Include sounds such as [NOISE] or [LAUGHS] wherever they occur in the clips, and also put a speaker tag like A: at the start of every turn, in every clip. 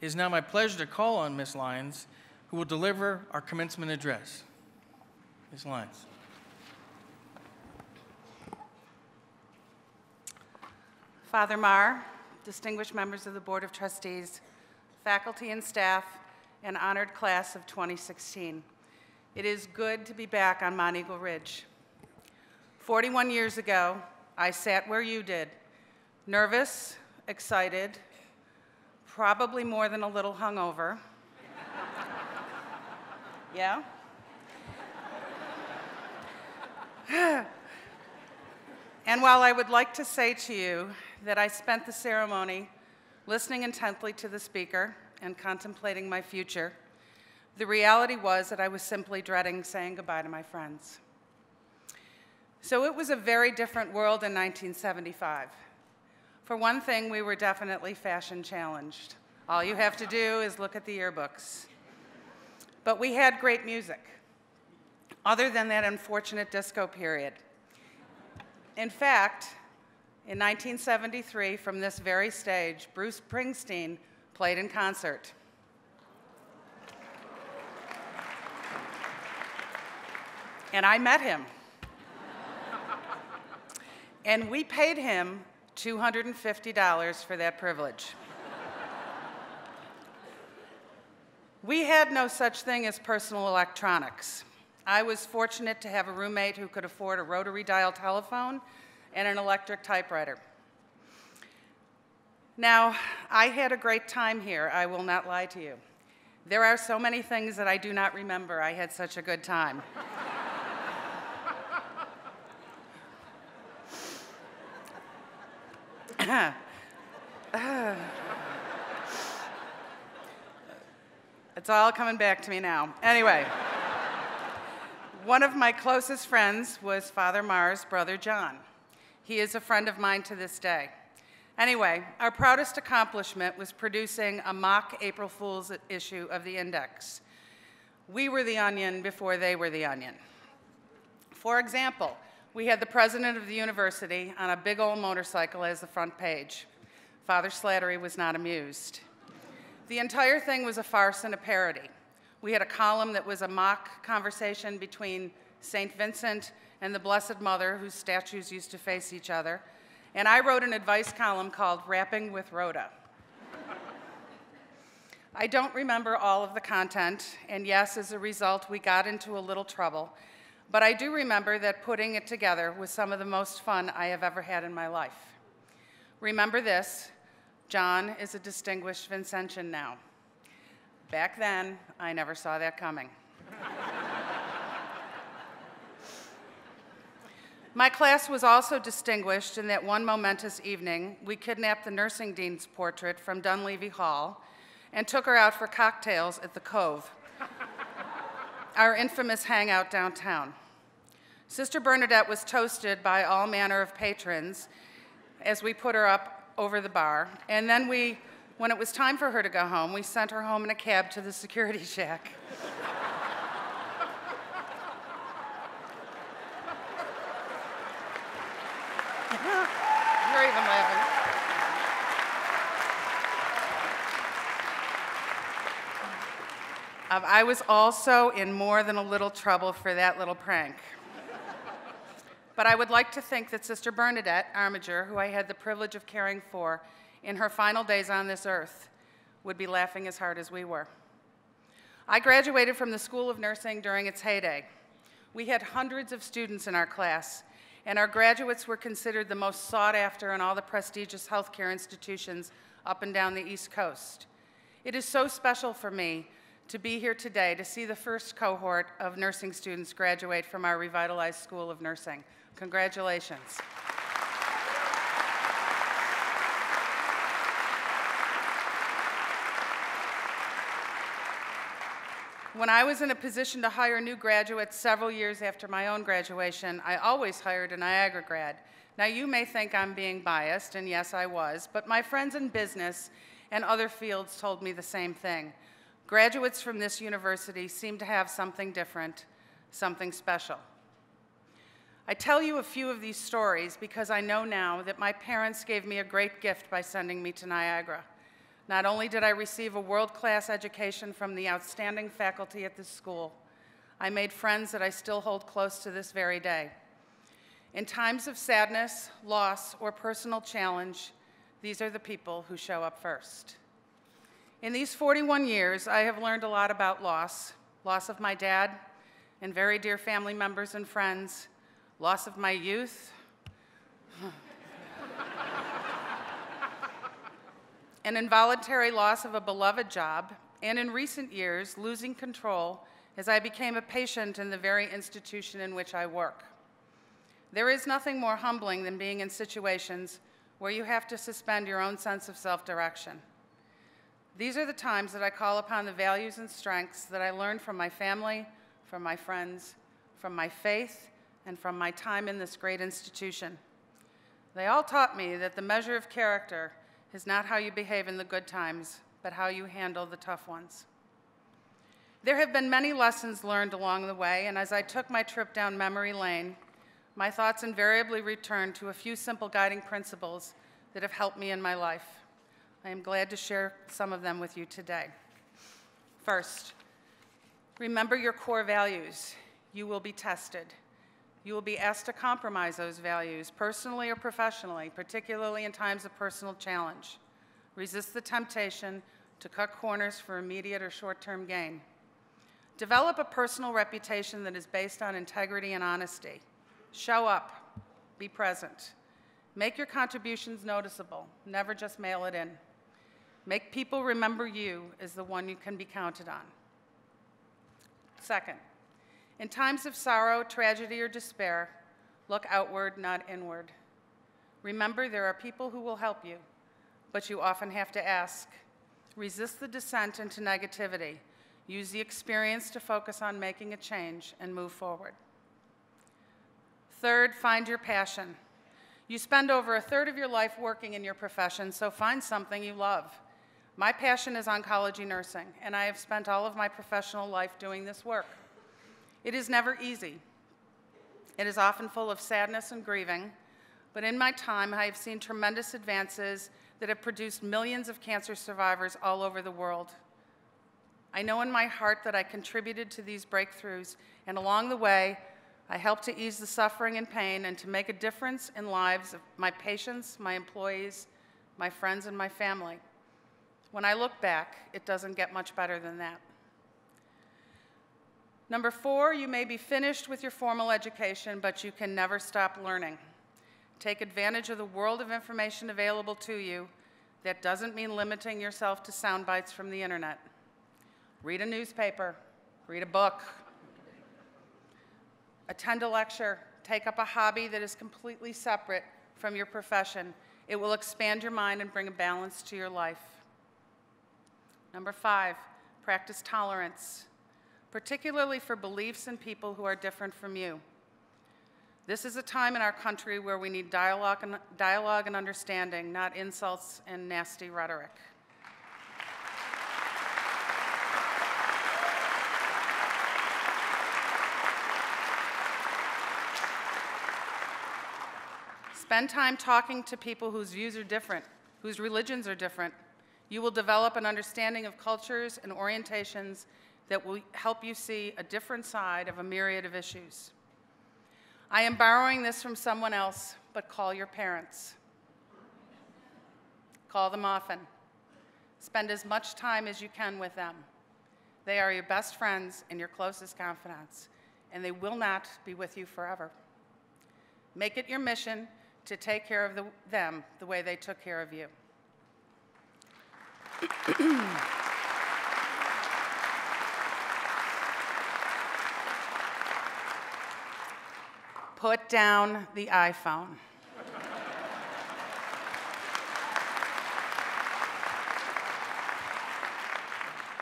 A: It is now my pleasure to call on Ms. Lyons, who will deliver our commencement address. Ms. Lyons.
B: Father Maher, distinguished members of the Board of Trustees, faculty and staff, and honored class of 2016. It is good to be back on Monteagle Ridge. 41 years ago, I sat where you did, nervous, excited, probably more than a little hungover. yeah? [SIGHS] and while I would like to say to you that I spent the ceremony listening intently to the speaker and contemplating my future, the reality was that I was simply dreading saying goodbye to my friends. So it was a very different world in 1975. For one thing, we were definitely fashion challenged. All you have to do is look at the yearbooks. But we had great music, other than that unfortunate disco period. In fact, in 1973, from this very stage, Bruce Springsteen played in concert. And I met him. and we paid him $250 for that privilege. we had no such thing as personal electronics. I was fortunate to have a roommate who could afford a rotary dial telephone and an electric typewriter. Now, I had a great time here, I will not lie to you. There are so many things that I do not remember. I had such a good time. [SIGHS] it's all coming back to me now. Anyway, one of my closest friends was Father Maher's brother John. He is a friend of mine to this day. Anyway, our proudest accomplishment was producing a mock April Fool's issue of the Index. We were the onion before they were the onion. For example, we had the president of the university on a big old motorcycle as the front page. Father Slattery was not amused. The entire thing was a farce and a parody. We had a column that was a mock conversation between St. Vincent and the Blessed Mother, whose statues used to face each other. And I wrote an advice column called Rapping with Rhoda. I don't remember all of the content, and yes, as a result, we got into a little trouble. But I do remember that putting it together was some of the most fun I have ever had in my life. Remember this John is a distinguished Vincentian now. Back then, I never saw that coming. [LAUGHS] My class was also distinguished in that one momentous evening, we kidnapped the nursing dean's portrait from Dunleavy Hall and took her out for cocktails at the Cove, our infamous hangout downtown. Sister Bernadette was toasted by all manner of patrons as we put her up over the bar, and then we, when it was time for her to go home, we sent her home in a cab to the security [LAUGHS] shack. Um, I was also in more than a little trouble for that little prank. but I would like to think that Sister Bernadette Armiger, who I had the privilege of caring for in her final days on this earth, would be laughing as hard as we were. I graduated from the School of Nursing during its heyday. We had hundreds of students in our class, and our graduates were considered the most sought after in all the prestigious healthcare institutions up and down the East Coast. It is so special for me to be here today to see the first cohort of nursing students graduate from our revitalized School of Nursing. Congratulations. When I was in a position to hire new graduates several years after my own graduation, I always hired a Niagara grad. Now, you may think I'm being biased, and yes, I was, but my friends in business and other fields told me the same thing. Graduates from this university seem to have something different, something special. I tell you a few of these stories because I know now that my parents gave me a great gift by sending me to Niagara. Not only did I receive a world-class education from the outstanding faculty at this school, I made friends that I still hold close to this very day. In times of sadness, loss, or personal challenge, these are the people who show up first. In these 41 years, I have learned a lot about loss loss of my dad and very dear family members and friends, loss of my youth, an involuntary loss of a beloved job, and in recent years, losing control as I became a patient in the very institution in which I work. There is nothing more humbling than being in situations where you have to suspend your own sense of self-direction. These are the times that I call upon the values and strengths that I learned from my family, from my friends, from my faith, and from my time in this great institution. They all taught me that the measure of character is not how you behave in the good times, but how you handle the tough ones. There have been many lessons learned along the way, and as I took my trip down memory lane, my thoughts invariably returned to a few simple guiding principles that have helped me in my life. I am glad to share some of them with you today. First, remember your core values. You will be tested. You will be asked to compromise those values, personally or professionally, particularly in times of personal challenge. Resist the temptation to cut corners for immediate or short-term gain. Develop a personal reputation that is based on integrity and honesty. Show up. Be present. Make your contributions noticeable. Never just mail it in. Make people remember you as the one you can be counted on. Second, in times of sorrow, tragedy, or despair, look outward, not inward. Remember, there are people who will help you, but you often have to ask. Resist the descent into negativity. Use the experience to focus on making a change and move forward. Third, find your passion. You spend over a third of your life working in your profession, so find something you love. My passion is oncology nursing, and I have spent all of my professional life doing this work. It is never easy. It is often full of sadness and grieving, but in my time, I have seen tremendous advances that have produced millions of cancer survivors all over the world. I know in my heart that I contributed to these breakthroughs, and along the way, I helped to ease the suffering and pain and to make a difference in lives of my patients, my employees, my friends, and my family. When I look back, it doesn't get much better than that. Number four, you may be finished with your formal education, but you can never stop learning. Take advantage of the world of information available to you. That doesn't mean limiting yourself to sound bites from the internet. Read a newspaper, read a book, attend a lecture, take up a hobby that is completely separate from your profession. It will expand your mind and bring a balance to your life. Number five, practice tolerance, particularly for beliefs and people who are different from you. This is a time in our country where we need dialogue and, dialogue and understanding, not insults and nasty rhetoric. Spend time talking to people whose views are different, whose religions are different, you will develop an understanding of cultures and orientations that will help you see a different side of a myriad of issues. I am borrowing this from someone else, but call your parents. Call them often. Spend as much time as you can with them. They are your best friends and your closest confidants, and they will not be with you forever. Make it your mission to take care of the, them the way they took care of you. [CLEARS THROAT] Put down the iPhone.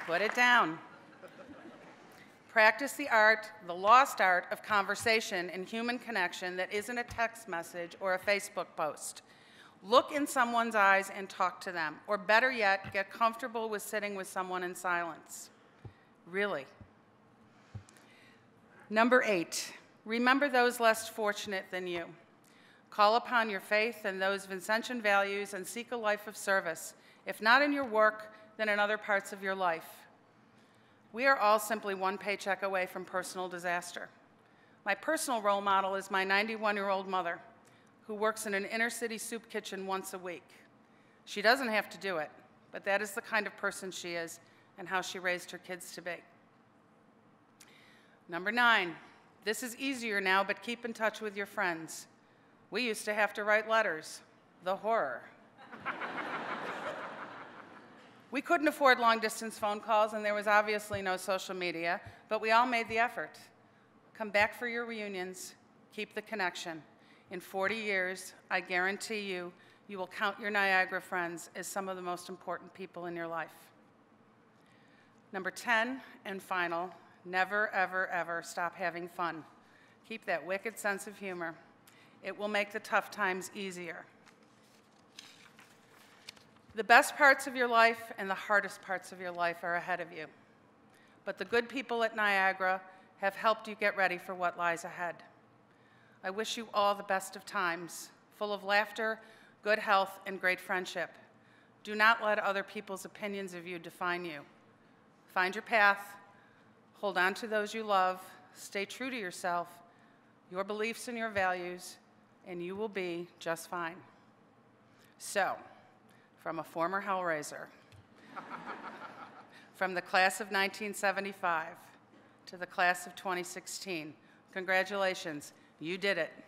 B: Put it down. Practice the art, the lost art of conversation and human connection that isn't a text message or a Facebook post. Look in someone's eyes and talk to them. Or better yet, get comfortable with sitting with someone in silence. Really. Number eight, remember those less fortunate than you. Call upon your faith and those Vincentian values and seek a life of service if not in your work, then in other parts of your life. We are all simply one paycheck away from personal disaster. My personal role model is my 91 year old mother, who works in an inner city soup kitchen once a week. She doesn't have to do it, but that is the kind of person she is and how she raised her kids to be. Number nine, this is easier now, but keep in touch with your friends. We used to have to write letters. The horror. [LAUGHS] we couldn't afford long distance phone calls, and there was obviously no social media, but we all made the effort. Come back for your reunions, keep the connection. In 40 years, I guarantee you, you will count your Niagara friends as some of the most important people in your life. Number 10 and final, never, ever, ever stop having fun. Keep that wicked sense of humor. It will make the tough times easier. The best parts of your life and the hardest parts of your life are ahead of you. But the good people at Niagara have helped you get ready for what lies ahead. I wish you all the best of times, full of laughter, good health, and great friendship. Do not let other people's opinions of you define you. Find your path, hold on to those you love, stay true to yourself, your beliefs, and your values, and you will be just fine. So, from a former Hellraiser, [LAUGHS] from the class of 1975 to the class of 2016, congratulations, you did it.